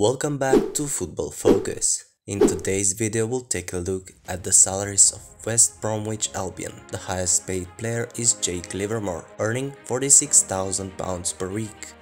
Welcome back to Football Focus. In today's video we'll take a look at the salaries of West Bromwich Albion. The highest paid player is Jake Livermore, earning £46,000 per week.